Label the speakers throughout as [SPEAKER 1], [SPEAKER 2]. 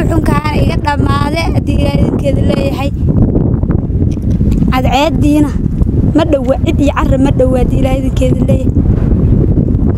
[SPEAKER 1] wixii xunkaana iga dhammaade haddii ilaa idinkeeda leeyahay cadceediina ma dhowa cid iyo cara ma dhowa haddii ilaa idinkeeda leeyahay.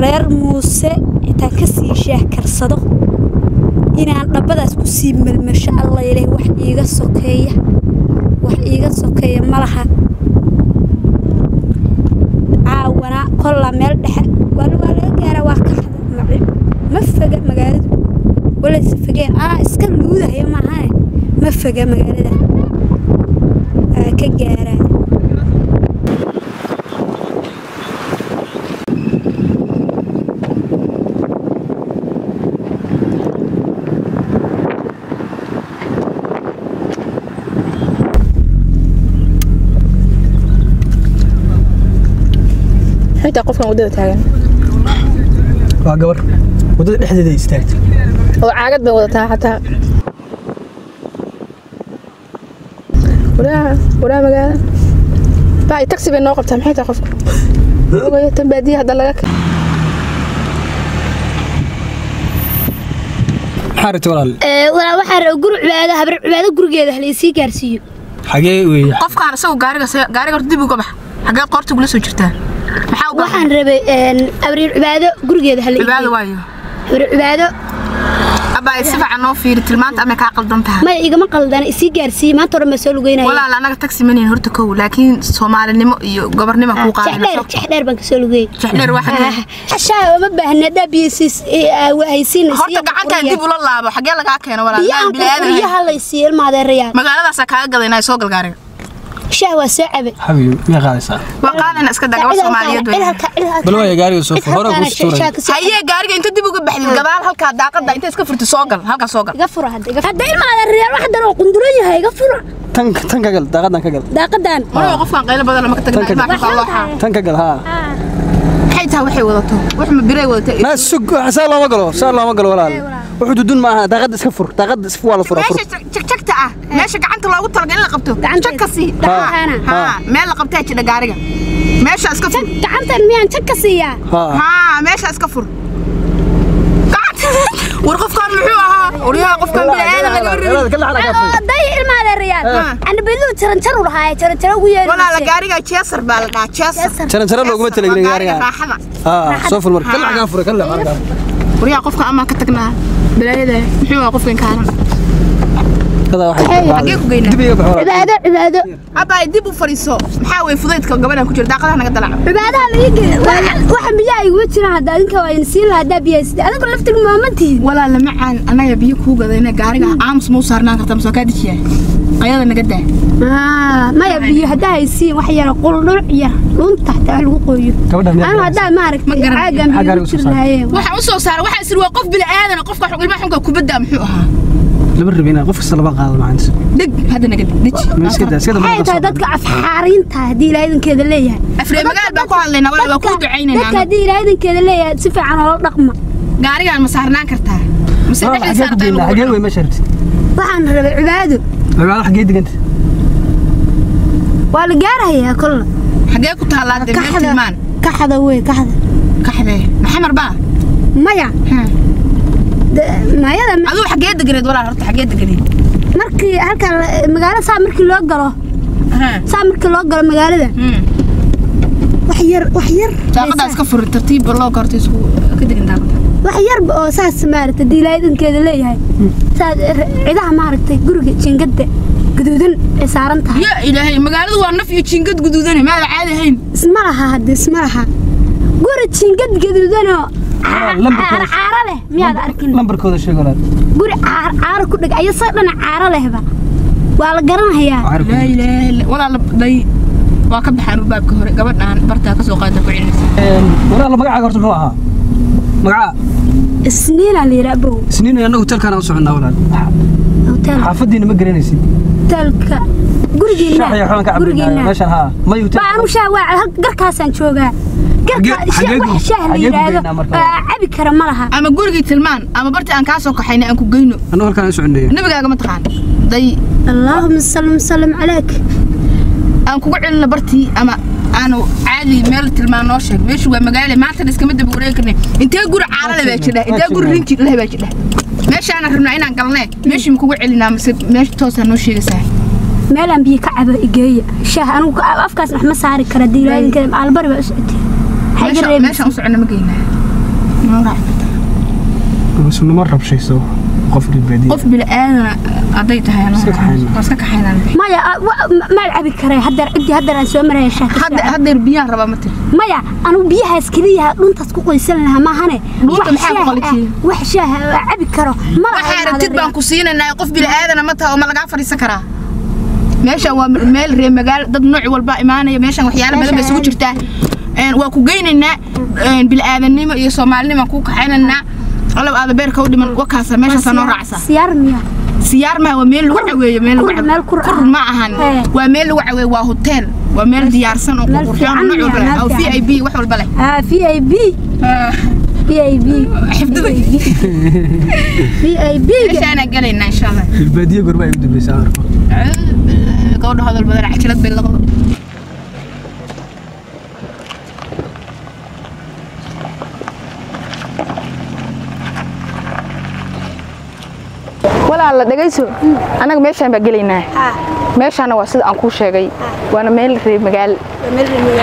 [SPEAKER 1] Reer muuse intaan ka sii shaah karsado. Inaan dhabbadaas ku sii melmasho alla ilaahay wax iiga sokeeya. Wax iiga sokeeya ma laha. Caawana kollaa meel dhexe. Waa laga gaaraa waa ka hada ma foga magaaladu walayse fogeen aa iska luudahaya maahane ma foga magaalada. Waa ka gaaraa
[SPEAKER 2] xitaa qofkan waddada taagan.
[SPEAKER 3] Waa gabar. Waddada dhexdeeda ay istaagtay
[SPEAKER 2] oo caagad bay wadataa xataa. Waraa waraa magaala baa taxi bay noo qabtaa maxay tahay qofka ogayo tan baadiya hadda laga ka
[SPEAKER 3] maxaa rabtay walaal?
[SPEAKER 1] Walaa waxaa raba guri cibaado habar cibaado gurigeeda halaysii gaarsiiyo.
[SPEAKER 3] Xagee weeye
[SPEAKER 2] qofkaan isagu gaariga gaariga horta dib uga bax xagee qoorta gula soo jirtaa?
[SPEAKER 1] Waxaan rabay abriir cibaado gurigeeda
[SPEAKER 2] cibaado
[SPEAKER 1] halaysii
[SPEAKER 2] waayo.
[SPEAKER 1] abriir cibaado
[SPEAKER 2] abaa si fiican noo fiiri tilmaanta ama kaa qaldan tahay
[SPEAKER 1] maya igama qaldana isii gaarsiiye maanta hore ma soo lugeynaya
[SPEAKER 2] walaal anaga taxi manihin horta kow laakiin soomaalinimo iyo gobornimo kuu qaadayso
[SPEAKER 1] jexdheer baan ka soo lugeeyey
[SPEAKER 2] jexdheer waxa
[SPEAKER 1] hashaa oma baahna dhaabiyasiis haysiin
[SPEAKER 2] horta gacantaa dib ula laabo xagee lagaa keeno walaal
[SPEAKER 1] biyaha
[SPEAKER 2] bilaadan
[SPEAKER 1] biyaha laysiiyo ilmaadeerayaan
[SPEAKER 2] magaaladaasaa kaaga gaday inay soo gal gaariga
[SPEAKER 1] shaah waa soo cabe
[SPEAKER 2] hayee gaariga inta dib uga baxdid gadaal halkaa daaqada inta iska furti soo gal halkaa soo gal.
[SPEAKER 1] Iga fura hadda hadda ilmaadeerayaal wax daroo qunduran yahay iga fura
[SPEAKER 3] tan tan ka gal daaqadan ka gal.
[SPEAKER 1] Daaqadan
[SPEAKER 2] walaal qofkaan qaylo badan lama ka tagna
[SPEAKER 3] tan ka gal. haa
[SPEAKER 2] maxay tahay. Waxay wadato wax ma biray wadato?
[SPEAKER 3] Naa sug saa looma galo saa looma galo walaal. Wuxuu dudun ma aha daaqada iska fur daaqada waa la furaa fur
[SPEAKER 2] jagjagta ah meesha gacanta loogu talagalay in la qabto. Jag ka sii. Meel la qabtaa jidha gaariga. Meesha iska fur.
[SPEAKER 1] Gacantan miyaan jag ka siiyaa?
[SPEAKER 3] Haa
[SPEAKER 2] meesha iska fur. War qofkaan muxuu ahaa? Waryaha qofkaan bini'aadan laga rabin
[SPEAKER 1] oo day ilmaadeerayaal ana bedlu jaran jar u dhahaaye jaran jaro ugu yeeri
[SPEAKER 2] walaala gaariga jeesar baa la dhahaa jeesar
[SPEAKER 3] jaran jaro looguma talagelin gaariga.
[SPEAKER 2] raaxada.
[SPEAKER 3] Soo fur marka kala xagaa furay kala xagaa
[SPEAKER 2] waryaha qofka amaa ka tagnaa balaayada muxuu ahaa qofkan kaaran
[SPEAKER 3] kada waxay
[SPEAKER 2] xagee ku geynaa
[SPEAKER 3] dib iga baxo walaal
[SPEAKER 1] cibaado cibaado.
[SPEAKER 2] Abbaay dib u fadhiiso maxaa wey fudaydka gabadhan ku jira? Daaqadaha naga dalaca.
[SPEAKER 1] Cibaadaha laga geeyo waxa biyaha iguma jiraan hadda adinka waa idin siin lahaa haddaa biyaha sida adigu laftigu maamantihin
[SPEAKER 2] walaala macaan anaga biyo kuu gadayna gaariga aamus mau saarnaan karta masoo kaa dejiyaa qayada naga daa.
[SPEAKER 1] Maya biyo haddaa haysiin wax yara quldhul yar dhunta hataa wax lagu qooyo
[SPEAKER 3] gabadha miyaa
[SPEAKER 1] anu haddaa maaragtay
[SPEAKER 2] Ma garanayo.
[SPEAKER 1] caagan
[SPEAKER 3] Maxaa
[SPEAKER 1] biyo
[SPEAKER 3] gaariga
[SPEAKER 1] ku jiri
[SPEAKER 3] soo saaray?
[SPEAKER 1] lahaayeen
[SPEAKER 2] waxaan u soo saaray waxaa isir waa qof bini'aadan qofka xug- ilmaha xunka kubadda muxuu ahaa
[SPEAKER 3] lama rabin inaan qof kasta laba qaado macaantis
[SPEAKER 2] dheg hadda naga
[SPEAKER 3] ma
[SPEAKER 1] tahay dadka afxaariinta haddii ilaa idinkeeda leeyahay.
[SPEAKER 2] Afriye magaal baa ku hadlaynaa walaal waa kuu
[SPEAKER 1] dadka
[SPEAKER 2] ducaynaynaa.
[SPEAKER 1] haddii ilaa idinkeeda leeyahay si fiican oola dhaqma.
[SPEAKER 2] Gaarigaan ma saarnaan kartaa? Mise dhexdiisa
[SPEAKER 3] ku geynaa xagee wey meesha rabtid
[SPEAKER 1] waxaan rabay cibaado.
[SPEAKER 3] Cibaado xagee diganta
[SPEAKER 1] waa la gaarayaa kolla
[SPEAKER 2] xagee ku taallaa dee meel tilmaan.
[SPEAKER 1] kaxda wey kaxda
[SPEAKER 2] kaxdee maxamar baa
[SPEAKER 1] maya. Ma-
[SPEAKER 2] aduu xagee deganeed walaal horta xagee deganeed
[SPEAKER 1] markii halkan la- magaalo saa markii loo galo. Saa markii loo galo magaalada. Wax yar wax yar.
[SPEAKER 2] Daaqadaa iska furi tartiib loo garto isku ka degin daaqada.
[SPEAKER 1] Wax yarba oo saas maaragtay haddii ilaa idinkeeda leeyahay saas r- cidaha maaragtay guriga jingada gaduudan ee saaran tahay.
[SPEAKER 2] Ya ilaahay magaaladu waa naf iyo jiingad guduudane maada caadi ahayn.
[SPEAKER 1] Isma laha hadda isma laha. Guri jingad gaduudanoo
[SPEAKER 3] lambarkooda-
[SPEAKER 1] caaro leh miyaad arkin?
[SPEAKER 3] lambarkooda sheeg walaal
[SPEAKER 1] guri caar- caaro ku dheg ayo sa dhana caaro lehba waa la garanayaa.
[SPEAKER 2] Walaal dhay. Waa ka baxaan baabka hore gabadhaan bartaa ka soo qaada ku celinaysa
[SPEAKER 3] walaal magacaaga horta muxuu ahaa magaca.
[SPEAKER 1] Isniinaa la yidhi abow
[SPEAKER 3] isniin annagu hotelkaan u soconnaa walaal.
[SPEAKER 1] Hotel?
[SPEAKER 3] Xaafadiina ma garanaysid.
[SPEAKER 1] Hotelka.
[SPEAKER 3] Ka cabrinaayo meeshan haa. May hotel
[SPEAKER 1] baa anu shaah waa hal garkaasaan joogaa la cabi kara ma laha.
[SPEAKER 2] Ama gurigii tilmaan ama bartii aan kaa soo kaxayna aan ku geyno.
[SPEAKER 3] Halkaan
[SPEAKER 2] nabigaaga ma taqaan. Day.
[SPEAKER 1] Allaahuma salim salim calayk.
[SPEAKER 2] Aan kugu celino bartii ama aanu caadi meel tilmaan noo sheeg. Meeshu waa magaale maanta iskama daba wareegi karne. Intee guri caarale baa jidha intee guri rinji leh baa jidha meeshaana rabnaa inaan galnee meeshii ma kugu celinaa mise meesha toosaa noo sheegaysaa
[SPEAKER 1] meelaan biyo ka cabo igeeya. Shaah anigu afkaas wax ma saari kara diilaadinkeeda albari baa u socotay
[SPEAKER 2] Meeshaan u socona ma geynaa
[SPEAKER 3] sunuma rabshayso qof ribeediye
[SPEAKER 2] qof bila'aadana hadday tahay
[SPEAKER 3] Iska
[SPEAKER 2] kaxaynaan
[SPEAKER 1] maya ma- maal cabi karee haddar ciddii haddar aan soo maraya
[SPEAKER 2] haddeer biyaan rabaa ma tiri
[SPEAKER 1] maya anigu biyahaas keliya dhuntaas ku qoysan lahaa maahane
[SPEAKER 2] Dhunta maxaa
[SPEAKER 1] ah, wax shaah ah, cabi karo ma
[SPEAKER 2] waxaa rabtid baan ku siinaynaa qof bila'aadana ma taha oo ma lagaa fadhiisan karaa meeshaan waa meel reer magaalo dad nooc walba imaanaya meeshaan waxyaalo badan bay isugu jirtaa waa ku geynaynaa een, bila'aadanimo iyo soomaalinimo aan kuu kaxaynaynaa alab aada beerka u dhiman wakaasa meeshaasaa noo raacsa.
[SPEAKER 1] siyaar
[SPEAKER 2] maaha waa meel lagu caweeyo meel
[SPEAKER 1] kur- ah.
[SPEAKER 2] ma ahan. Waa meel lagu caweeyo waa hotel waa meel diyaarsan oo qurxoon nooc walba leh. oo v i b wax walba leh.
[SPEAKER 1] Ah v i b. V i b.
[SPEAKER 2] Xifdada.
[SPEAKER 1] V i b.
[SPEAKER 2] Meeshaanaa galaynaa insha allah
[SPEAKER 3] ribeediye gorba ay u dambaysaa arko.
[SPEAKER 2] Gabadha hadal badan cajalad bay laqo walaal la dhagayso annaga meeshaan baa gelaynaa. Meeshaana waa sida aan kuu sheegay. Waana meel reer magaal.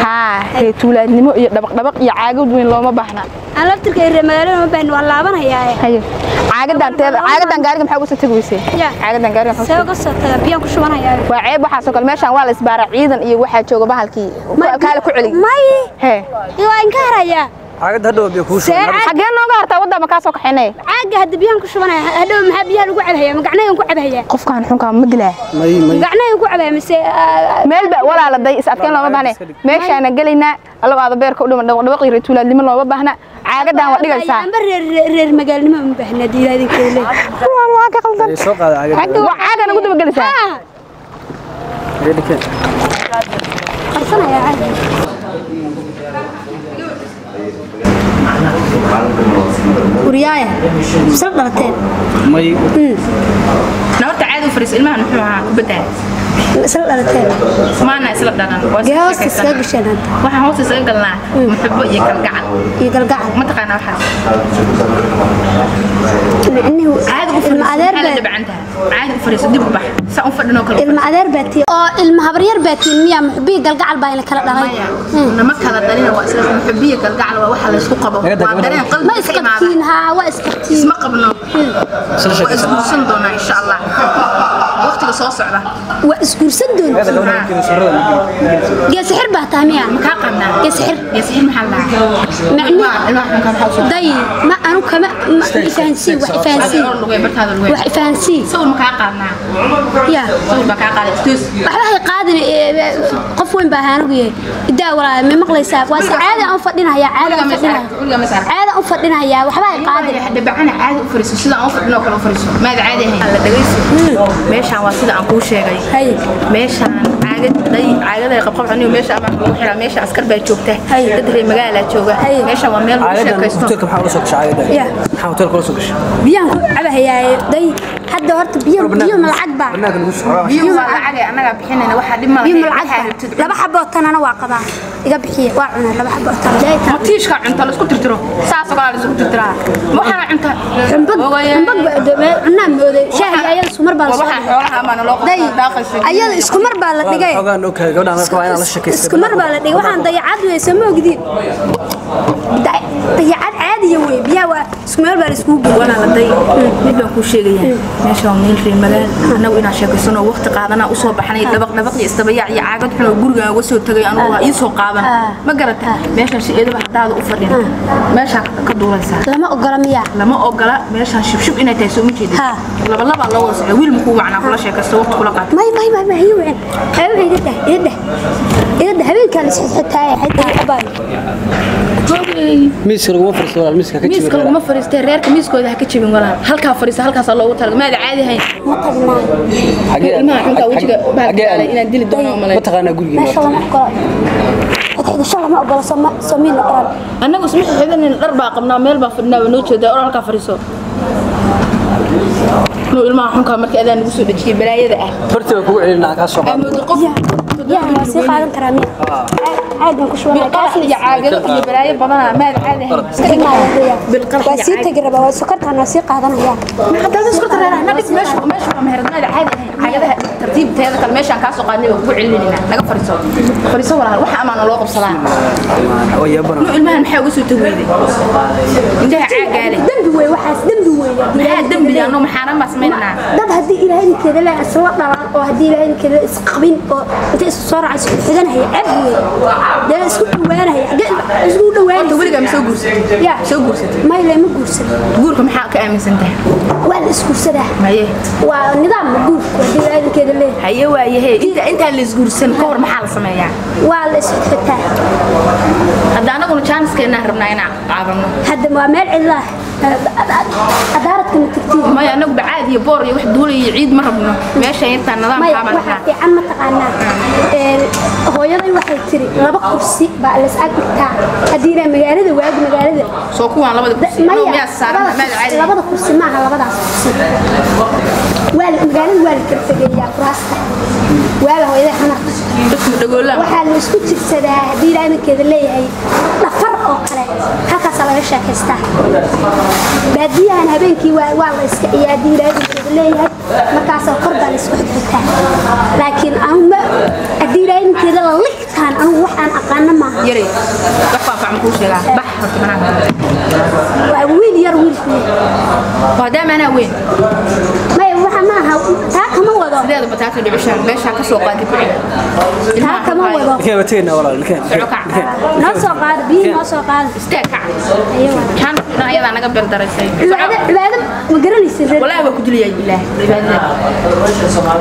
[SPEAKER 2] Haa reer tuulaadnimo iyo dhabaqdhabaq iyo caagad weyn looma baahna.
[SPEAKER 1] Aan laftirka reer magaalada ma baahin waa laabanayaa.
[SPEAKER 2] Haye caagadan teeda caagadan gaariga maxaa uga soo tegi weysay caagadan gaariga maxaa
[SPEAKER 1] uga soo taga biyaan ku shubanayaa.
[SPEAKER 2] Waa ceeb waxaasoo kale meeshaan waa la isbaaraa ciidan iyo waxaa jooga bahalkii. Kaale ku celi.
[SPEAKER 1] may.
[SPEAKER 2] Hee
[SPEAKER 1] waa inka harayaa
[SPEAKER 2] xaggee nooga hartaa wadda ma kaa soo kaxaynay?
[SPEAKER 1] Caaga hadda biyaan ku shubanaya hadhow maxaa biyaha lagu cabhayaa ma gacnayan ku cabhayaa
[SPEAKER 2] qofkaan xunkaa ma dilaa
[SPEAKER 3] may may.
[SPEAKER 1] Gacnayan ku cabhaya mise ah,
[SPEAKER 2] meel ba walaaladay is adkeyn looma baahne. meeshaana gelaynaa alabaada beerka u dhiman dhaqdhaqaq iyo reetuulaadnimo looma baahna. Caagadan waa dhigaysaa.
[SPEAKER 1] Amba reer magaalnimo ma baahna diilaadinkeeda leeyahay
[SPEAKER 2] waa ka qaldan. Waa caagan ugu daba
[SPEAKER 1] ah
[SPEAKER 3] dhikeen.
[SPEAKER 1] qarsanaya caaga guryaaya. Isla dhalateen
[SPEAKER 3] may
[SPEAKER 2] nabarta caadi u fariis ilmahan muxuu ahaa? Kubaddaa
[SPEAKER 1] isla dhalateen
[SPEAKER 2] waxaan hoosta isaga galnaa muxubo iyo
[SPEAKER 1] galgacal
[SPEAKER 2] ma
[SPEAKER 1] oo ilma habaryar baa tiin miya muxubiyi galgacal baa ila kala dhalay
[SPEAKER 2] maya nama kala isla muxubiya kalgacal waa waxa la isku qabo. Waa dareen
[SPEAKER 1] ma
[SPEAKER 2] ka imaada.
[SPEAKER 1] isqabtiin haa waa isqabtiin
[SPEAKER 2] isma qabno. Waa isguursan doonaa soo socda
[SPEAKER 1] waa isguursan doonta geesixir baa tahay miya
[SPEAKER 2] makaa qabnaa
[SPEAKER 1] geesixir
[SPEAKER 2] geesixir maxaa la dhahaa
[SPEAKER 1] macni
[SPEAKER 2] ilmaha ilmaha xunkaa maxaa u soo
[SPEAKER 1] day ma anu kama ma ifaansii wax ifaansii
[SPEAKER 2] lugay bartaada lugay
[SPEAKER 1] wax ifaansii
[SPEAKER 2] sawir makaa qaadnaa
[SPEAKER 1] ya
[SPEAKER 2] sawir baa kaa qaaday istoos
[SPEAKER 1] waxba hay qaadin yahay idaa walaa ma maqlaysaa? Waa si caadi aan u fadhinayaa caadi aan u fadhinayaa. Caadi aan fadhinayaa waxba hay qaadin
[SPEAKER 2] dabacana caadi u fariiso sida aan u fadhino kale u fariiso maada caadi ahayn la dhagayso meeshaan waa sida aan kuu sheegay.
[SPEAKER 1] Hay.
[SPEAKER 2] Meeshaan caagad day caagada qabqab anigu meesha ama lagu xiraa meesha askar baa joogta.
[SPEAKER 1] Hay.
[SPEAKER 2] dad reer magaala jooga.
[SPEAKER 1] Hay.
[SPEAKER 2] meeshaan waa meel lagu sheekaysto.
[SPEAKER 3] hotelka maxaa ula soo gashay caagadan?
[SPEAKER 1] Ya.
[SPEAKER 3] maxaa hotelka ula soo gashay
[SPEAKER 1] biyaan ku cabahayaa day hadda horta biyo biyo ma lacag baa
[SPEAKER 3] banaanka lagu soo
[SPEAKER 2] biyuhu waa lacag ee annagaa bixinayna waxaa dhib ma
[SPEAKER 1] biyo
[SPEAKER 2] lahayn
[SPEAKER 1] ma
[SPEAKER 2] waxaa
[SPEAKER 1] lacag
[SPEAKER 2] rabtid
[SPEAKER 1] baa laba xaboo tanana waa qabaa iga bixiya waa cunaa laba xaboo tan leeyta
[SPEAKER 2] matiishka cunta la isku tirtiro saasoo kale la isku tirtiraa waxaana cunta
[SPEAKER 1] xumbad xumbad cunaa mooday shaahi ayada isku mar baa la soo
[SPEAKER 2] waxaa
[SPEAKER 1] dhigay
[SPEAKER 2] xoolaha amaana loo daaqaysa
[SPEAKER 1] ayada isku mar baa la dhigay isku mar baa la dhigay waxaan dayacad wey soo ma ogdiin Da- dayacad caadiya wey biyaha waa isku meel baa la iskugu geeyay
[SPEAKER 2] meesha waa meel reer magaal annagu inaan sheekaysano waqti qaadanaa u soo baxnay dhabaq dhabaq iyo isdabayaac iyo caagad xun oo guriga uga soo tagay anugu ii soo qaadan. Ma garata? Meeshaan si-eedaba haddaada u fadhin. Meeshaa ka duulaysaa.
[SPEAKER 1] Lama ogola miyaa
[SPEAKER 2] lama ogola. Meeshaan shibshib inay tahay soo ma jeedin.
[SPEAKER 1] Ha.
[SPEAKER 2] laba labaa loo wada socda. Wiil makuu wacnaa kula sheekaysto waqti kula qaata
[SPEAKER 1] may may may may habeen iga dheh iga dheh dheh habeenkaan is xitaaya xitay abaan
[SPEAKER 3] miiska laguma fariisto walaal miiska ka
[SPEAKER 2] miiska laguma fariistay reerka miiskooda ha ka jebin walaal. Halkaa fariista halkaasaa loogu talaga maada caadi hayn
[SPEAKER 1] ma tagnaa
[SPEAKER 2] ilmaha xunkaa wejiga bahalkaalay inaan dili doono oo malay
[SPEAKER 3] ma taqaanaa guriga
[SPEAKER 1] meesha lama ogola. Xidxidasho lama ogola soo soo miin ogolan
[SPEAKER 2] annagu isma xixidanin dhar baa qabnaa meel baa fadhinaa waa noo jeedaa or halkaa fadhiiso nuu ilmaha xunkaa markii adaa nagu soo dhejiyay balaayada ah.
[SPEAKER 3] Barti baan kugu celinaa kaa soo qaado
[SPEAKER 2] amoodo qof
[SPEAKER 1] yaa waa sii qaadan karaa miya caagan ku shubanaya
[SPEAKER 2] bilqalax iyo caagado iyo balaayo badana maad caadi ahayn
[SPEAKER 1] waa sii tegi rabaa waa sokortaan waa sii qaadanaya
[SPEAKER 2] haddaad isku tareeraha na dhig meesha meesha waa meherad maad caadi ahayn caagadaha tartiibteeda kale meeshaan kaa soo qaadnay waa kugu celinayna naga fariiso. Fariiso walaal. Waxa amaana loo qabsadaa nu ilmahan maxaa uga soo tagweyday indhaha caagaale
[SPEAKER 1] dembi wey waxaas dembi weeye
[SPEAKER 2] maxaa dembi ano maxaanan baa samaynanaa
[SPEAKER 1] dad haddii ilaahinkeeda le isla dhalan oo haddii ilaahinkeeda isqabin oo inta isu soo raacay isku xiganahaya ceb wey dee isku dhawaanahaya xagee isku
[SPEAKER 2] horta
[SPEAKER 1] dhawaanaya
[SPEAKER 2] weligaa ma soo maxaa ka aaminsan tahay
[SPEAKER 1] waa la isguursadaa
[SPEAKER 2] maye
[SPEAKER 1] waa nidaamka guurka haddii ilaahinkeeda leeyahay
[SPEAKER 2] haye waayahe inta intaa la isguursan ka hor maxaa la sameeyaa?
[SPEAKER 1] Waa la isxigxitaa
[SPEAKER 2] hadda anaguna jaaniskeennaan rabnaa inaan qaadano
[SPEAKER 1] hadda waa meel cidlaah
[SPEAKER 2] maya anagu bacaad iyo boor iyo wax duulay iyo ciid ma rabno? Meesha intaa
[SPEAKER 1] maya
[SPEAKER 2] nidaamkaaba
[SPEAKER 1] waxaa fiican mataqaanaa ee, hooyaday waxay tiri laba kursi baa la is ag dhigtaa haddii ilaa magaalada waagi magaalada.
[SPEAKER 2] Soo kuwaan labada kursi.
[SPEAKER 1] Maya
[SPEAKER 2] miyaa saaran
[SPEAKER 1] kursi-
[SPEAKER 2] caadi.
[SPEAKER 1] labada kursi maaha labadaas kursi. Waa la- magaalada waa la kala fogeeyaa kuraasta. Waa la hooyaday xamarka
[SPEAKER 2] dadku dhagoolaan.
[SPEAKER 1] Waxaa la isku jirsadaa haddii ilaa iminkeeda leeyahay dhafar oo kale halkaasaa laga sheekaystaa baadiyahan habeenkii waa la iska ciyaa haddii ilaa iminkeeda leeyahay. Markaasoo kor baa la isku xigxitaa laakiin anu ma haddii ilaa iminkeeda la ligtaan anugu waxaan aqaano maaha waa wiil yar wiilku
[SPEAKER 2] waa daama anaa weyn
[SPEAKER 1] maya waxa maaha taa kama
[SPEAKER 2] sideeda bataata dhicishaan meeshaa ka soo qaadi ku
[SPEAKER 1] taa kama wado
[SPEAKER 3] Kee bateena walaal kee.
[SPEAKER 1] Noo soo qaada biyihi noo soo qaada
[SPEAKER 2] istaag kac
[SPEAKER 1] Ayawa.
[SPEAKER 2] jaan ayadaa naga beerdaraysay
[SPEAKER 1] cibaado cibaado ma garanaysin reer
[SPEAKER 2] walaahi waa ku dilayaa bilaah cibaadada